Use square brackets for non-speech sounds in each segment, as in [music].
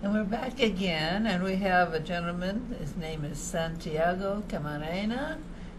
And we're back again, and we have a gentleman. His name is Santiago Camarena,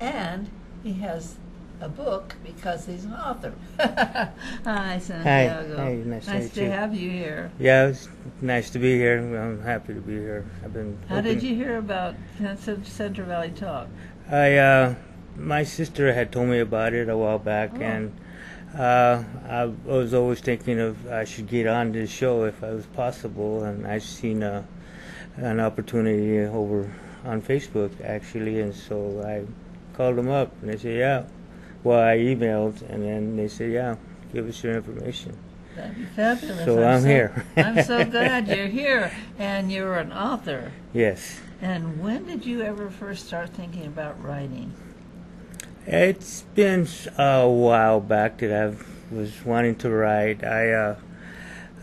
and he has a book because he's an author. [laughs] Hi, Santiago. Hi, nice to to you. have you here. Yeah, it's nice to be here. I'm happy to be here. I've been. How did you hear about Cent- Central Valley Talk? I uh, my sister had told me about it a while back, Oh. and uh, I was always thinking of I should get on this show if it was possible, and I seen a, an opportunity over on Facebook actually, and so I called them up, and they said, yeah. Well, I emailed, and then they said, yeah, give us your information. That'd be fabulous. So I'm so, here. I'm so [laughs] glad you're here, and you're an author. Yes. And when did you ever first start thinking about writing? It's been a while back that I was wanting to write. I uh,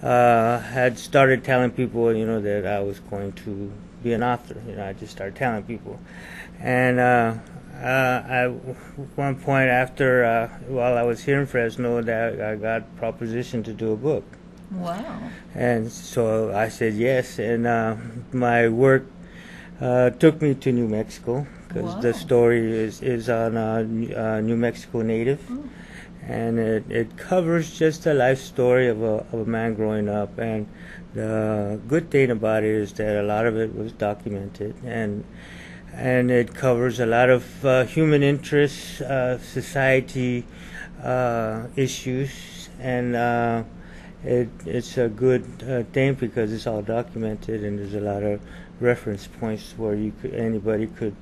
uh, had started telling people, you know, that I was going to be an author. You know, I just started telling people, and uh, uh, I, one point after, uh, while I was here in Fresno, that I got proposition to do a book. Wow. And so I said yes, and uh, my work uh, took me to New Mexico because Wow. the story is is on a New- uh, New Mexico native, Mm. and it, it covers just a life story of a of a man growing up. And the good thing about it is that a lot of it was documented, and and it covers a lot of uh, human interests, uh, society uh, issues, and. Uh, it, it's a good uh, thing because it's all documented and there's a lot of reference points where you could, anybody could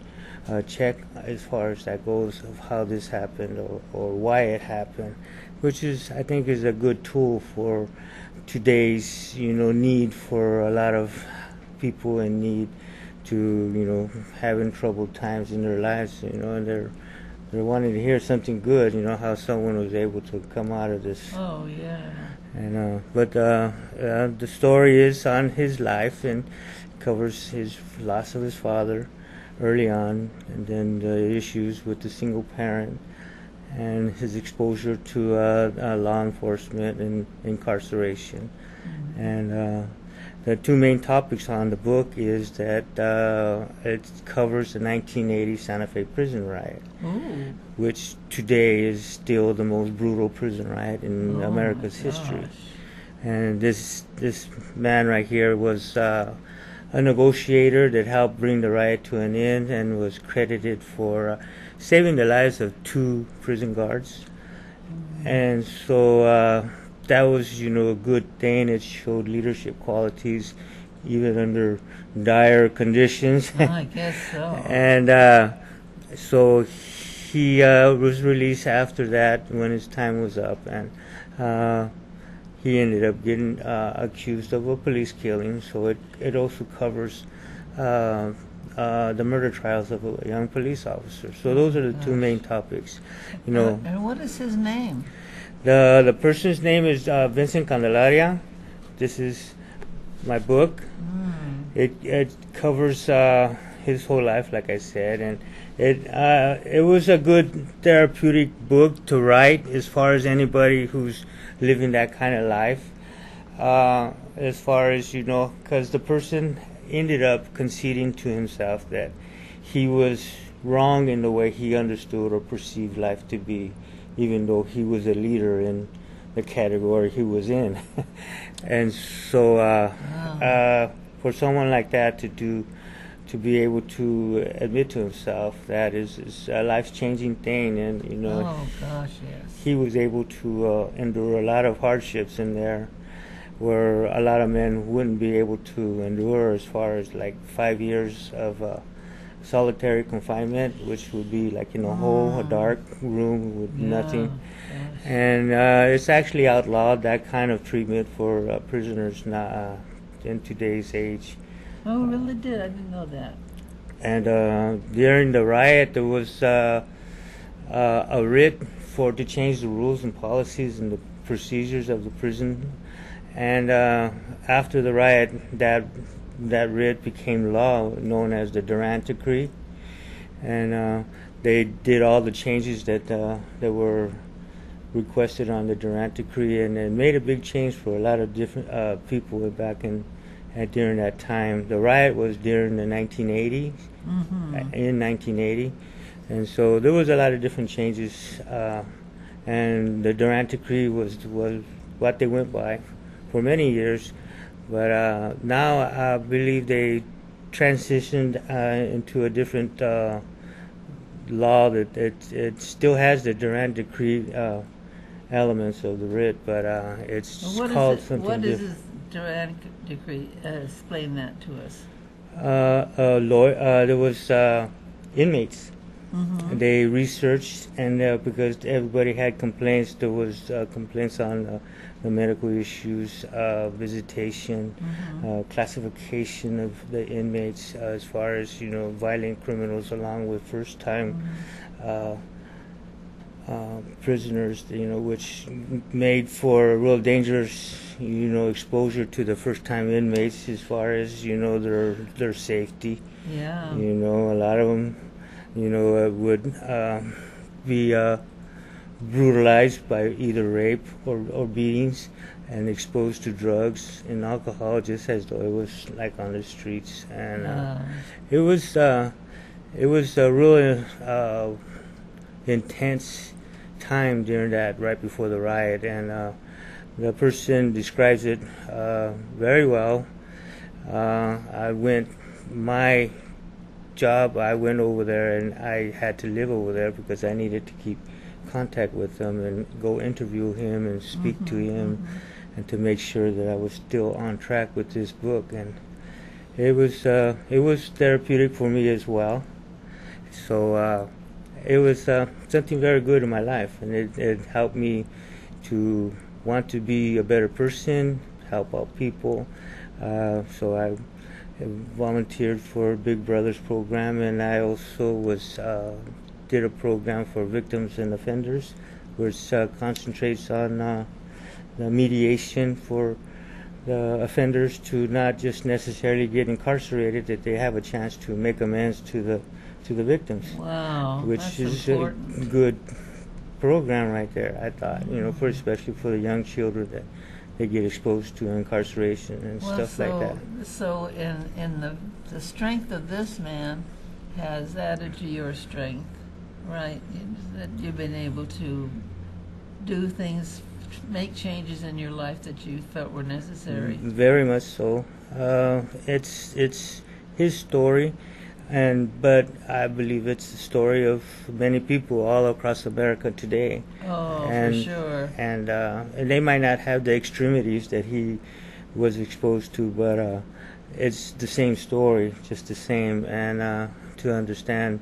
uh, check as far as that goes of how this happened or, or why it happened, which is I think is a good tool for today's you know need for a lot of people in need to you know having troubled times in their lives you know and they're they're wanting to hear something good you know how someone was able to come out of this Oh, yeah. and uh, but uh, uh, the story is on his life and covers his loss of his father early on, and then the issues with the single parent, and his exposure to uh, uh, law enforcement and incarceration. And uh, the two main topics on the book is that uh, it covers the 1980 Santa Fe prison riot Ooh. which today is still the most brutal prison riot in Oh, America's history. And this this man right here was uh, a negotiator that helped bring the riot to an end and was credited for uh, saving the lives of two prison guards. And so uh, that was, you know, a good thing. It showed leadership qualities even under dire conditions. [laughs] I guess so. [laughs] and uh, so he uh, was released after that when his time was up, and uh, he ended up getting uh, accused of a police killing. So it it also covers. Uh, uh, the murder trials of a young police officer. So those are the two main topics. You know, Uh, and what is his name? the the person's name is uh, Vincent Candelaria. This is my book. Mm. It it covers uh, his whole life, like I said, and it uh, it was a good therapeutic book to write as far as anybody who's living that kind of life. Uh, as far as you know, because the person ended up conceding to himself that he was wrong in the way he understood or perceived life to be, even though he was a leader in the category he was in. [laughs] and so, uh, Wow. uh, for someone like that to do, to be able to admit to himself that is, is a life changing thing, and you know, Oh, gosh, yes. he was able to uh, endure a lot of hardships in there where a lot of men wouldn't be able to endure as far as like five years of uh, solitary confinement which would be like in a hole a Mm. dark room with nothing Yeah, gosh. and uh, it's actually outlawed that kind of treatment for uh, prisoners now, uh, in today's age Oh, really did? I didn't know that. and uh, during the riot there was uh, uh, a writ for to change the rules and policies and the procedures of the prison and uh, after the riot that that writ became law known as the Duran Decree and uh, they did all the changes that uh, that were requested on the Duran Decree and it made a big change for a lot of different people back in at during that time. The riot was during the 1980s, Mm-hmm. in 1980, and so there was a lot of different changes. Uh, and the Duran Decree was was what they went by for many years, but uh, now I believe they transitioned uh, into a different uh, law that it it still has the Duran Decree uh, elements of the writ, but uh, it's Well, what is called it- something What is different. Duran decree? Uh, explain that to us. Uh, uh, law, uh, there was uh, inmates. Mm-hmm. They researched, and uh, because everybody had complaints, there was uh, complaints on uh, the medical issues, uh, visitation, Mm-hmm. uh, classification of the inmates uh, as far as you know violent criminals, along with first-time uh, uh, prisoners. You know, which made for a real dangerous, you know, exposure to the first-time inmates as far as you know their their safety. Yeah. You know, a lot of them, you know, uh, would uh, be uh, brutalized by either rape or, or beatings and exposed to drugs and alcohol just as though it was like on the streets. And uh, it was uh, it was a really uh, intense time during that right before the riot, and uh, the person describes it uh, very well. Uh, I went my job. I went over there, and I had to live over there because I needed to keep contact with him and go interview him and speak to him, and to make sure that I was still on track with this book. And it was uh, it was therapeutic for me as well. So uh, it was uh, something very good in my life, and it, it helped me to want to be a better person, help out people. Uh, so I volunteered for Big Brothers program, and I also was uh, did a program for victims and offenders, which uh, concentrates on uh, the mediation for the offenders to not just necessarily get incarcerated, that they have a chance to make amends to the to the victims, wow. which is important. a good program right there. I thought, you know, for especially for the young children that they get exposed to incarceration and well, stuff so, like that. So in in the the strength of this man has added to your strength, right? That you've been able to do things, make changes in your life that you felt were necessary. Very much so. Uh, it's it's his story, and but I believe it's the story of many people all across America today. Oh, and for sure. and uh, and they might not have the extremities that he was exposed to, but uh, it's the same story, just the same. And uh, to understand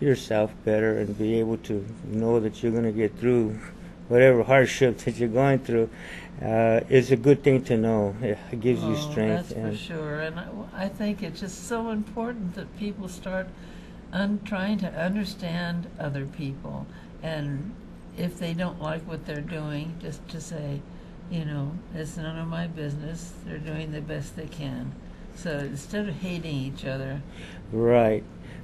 yourself better and be able to know that you're going to get through whatever hardship [laughs] that you're going through uh, is a good thing to know. It gives you Oh, strength. That's for sure, and I, I think it's just so important that people start un- trying to understand other people, and if they don't like what they're doing, just to say, you know, it's none of my business. They're doing the best they can. So instead of hating each other, Right.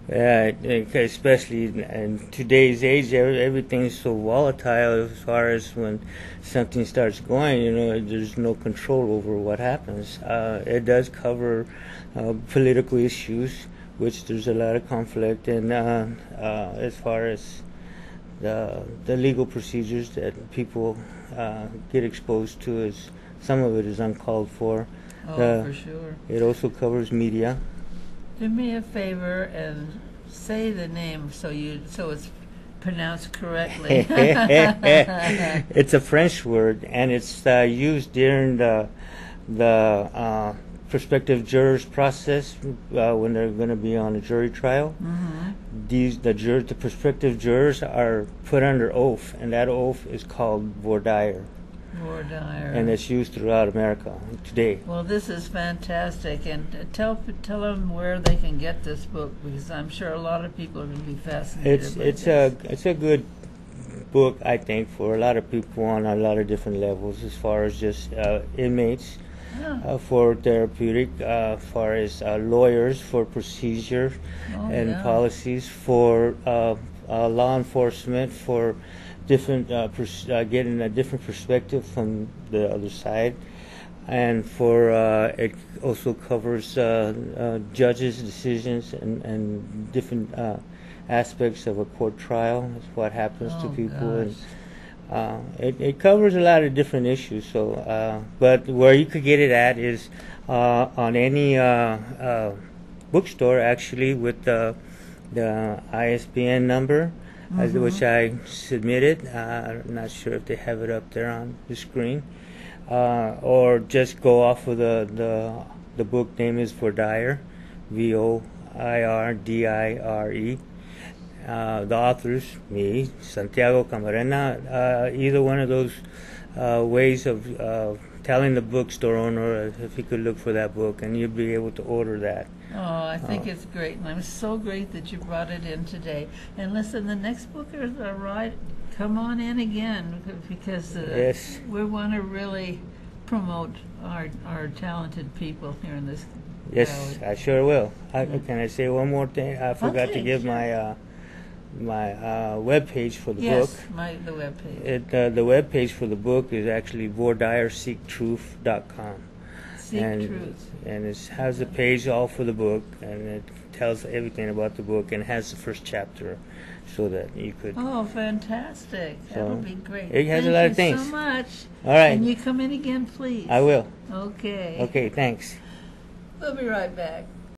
Yeah, especially in- today's age, ev- everything's so volatile as far as when something starts going, you know, there's no control over what happens. Uh, it does cover uh, political issues, which there's a lot of conflict, and uh, uh, as far as the, the legal procedures that people uh, get exposed to, is some of it is uncalled for. oh, Uh, for sure. It also covers media. Do me a favor and say the name so you so it's pronounced correctly. [laughs] it's a French word, and it's uh, used during the the uh, prospective jurors process uh, when they're going to be on a jury trial. hmm These the jurors, the prospective jurors, are put under oath, and that oath is called voir dire, More dire. and it's used throughout America today. Well, this is fantastic, and tell tell them where they can get this book because I'm sure a lot of people are going to be fascinated. It's it's this. a it's a good book, I think, for a lot of people on a lot of different levels, as far as just uh, inmates. Yeah. uh, for therapeutic, uh, far as uh, lawyers for procedure Oh, and yeah. policies, for uh, uh, law enforcement, for different uh, pers- uh, getting a different perspective from the other side. and for uh, it also covers uh, uh, judges' decisions and, and different uh, aspects of a court trial. It's what happens to Oh, people, and gosh. uh, it, it covers a lot of different issues. So, uh, but where you could get it at is uh, on any uh, uh, bookstore, actually, with the the ISBN number, as Mhm. which I submitted. Uh, I'm not sure if they have it up there on the screen, uh, or just go off of the the the book name is Voir Dire, V O I R D I R E. Uh, the authors, me, Santiago Camarena, uh, either one of those uh, ways of uh, telling the bookstore owner if he could look for that book, and you'd be able to order that. Oh, I think Oh. it's great, and I'm so great that you brought it in today. And listen, the next book is all right. Come on in again because uh, Yes. we want to really promote our our talented people here in this. Yes, valley. I sure will. I, Mm. Can I say one more thing? I forgot to give sure. my uh, my uh, web page for the yes, book. my the webpage. It uh, the web page for the book is actually voirdireseektruth.com. Seek and truth. and it has a page all for the book, and it tells everything about the book, and has the first chapter, so that you could. Oh, fantastic! that would be great. it has a Thank lot you of things. so much. All right, And you come in again, please. I will. Okay. Okay, thanks. We'll be right back.